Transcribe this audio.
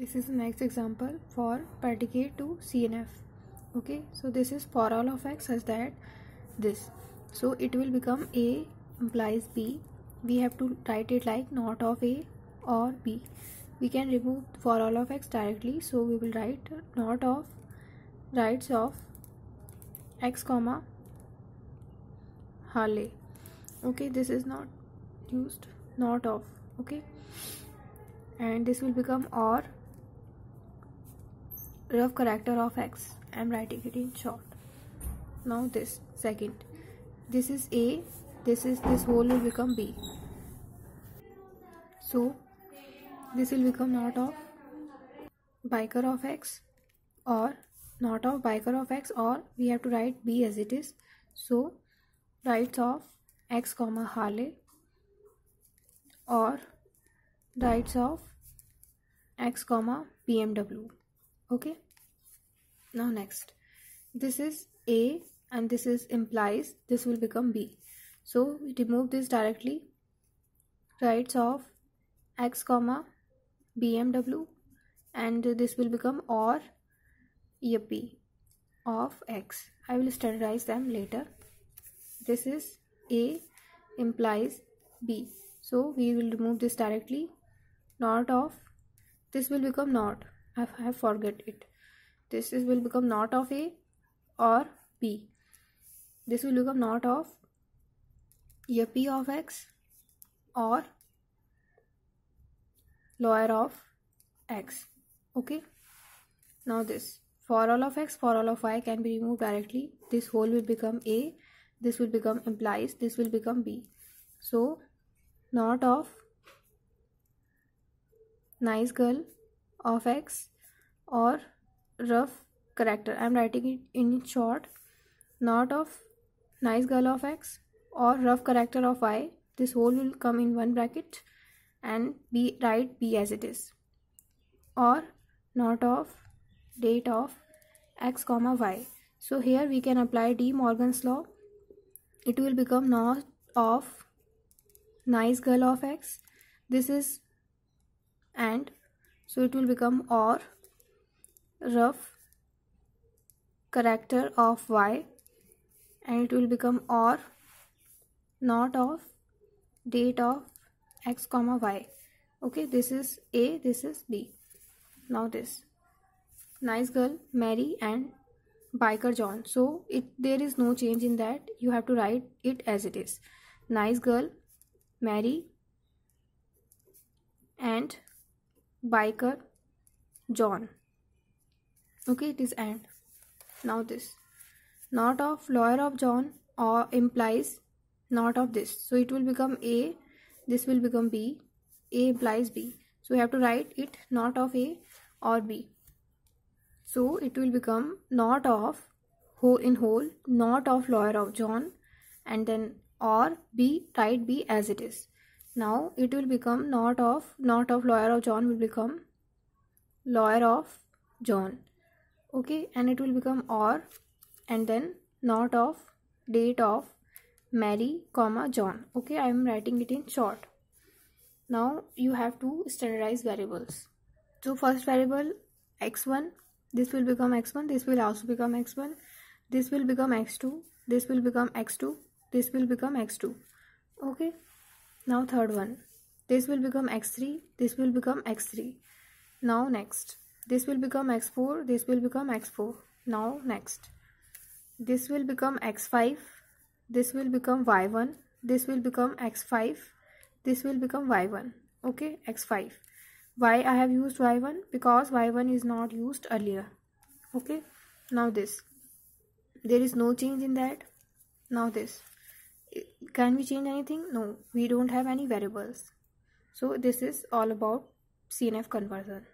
this is the next example for predicate to cnf okay so this is for all of x such that this. So it will become a implies b. We have to write it like not of a or b. We can remove for all of x directly. So we will write not of rides of x comma harley. Okay this is not used not of. Okay and this will become or rough character of x. I'm writing it in short. Now this second. This is a this is this whole will become b. So this will become not of biker of x or not of biker of x or we have to write b as it is. So rides of x comma harley or rides of x comma bmw okay. Now next. This is a and this is implies this will become b. So we remove this directly. Rides of x comma bmw and this will become or ep of x. I will standardize them later. This is a implies b. So we will remove this directly. Not of. This will become not I have forget it. This is will become not of a or b. This will become not of a p of x or lower of x. Okay? Now this for all of x for all of y can be removed directly. This whole will become a. This will become implies this will become b. So not of nice girl of x or rough character. I'm writing it in short not of nice girl of x or rough character of y. This whole will come in one bracket and be write b as it is. Or not of date of x comma y. So here we can apply de morgan's law. It will become not of nice girl of x. This is and so it will become or rough character of y and it will become or not of date of x comma y. Okay this is a this is b. Now this. Nice girl mary and biker john. So it there is no change in that. You have to write it as it is. Nice girl mary and biker john. Okay it is and. Now this. Not of lawyer of john or implies not of this. So it will become a this will become b a implies b. So we have to write it not of a or b. So it will become not of whole in whole not of lawyer of john and then or b write b as it is now it will become not of not of lawyer of john will become lawyer of john. Okay and it will become or and then not of date of mary comma john. Okay i am writing it in short. Now you have to standardize variables. So first variable x1 this will become x1 this will also become x1 this will become x2 this will become x2 this will become x2 okay now third one. This will become x3 this will become x3 now next. This will become x4 this will become x4 now next. This will become x5 this will become y1 this will become x5 this will become y1 okay x5 why i have used y1 because y1 is not used earlier. Okay now this. There is no change in that. Now this can we change anything? No we don't have any variables. So this is all about cnf conversion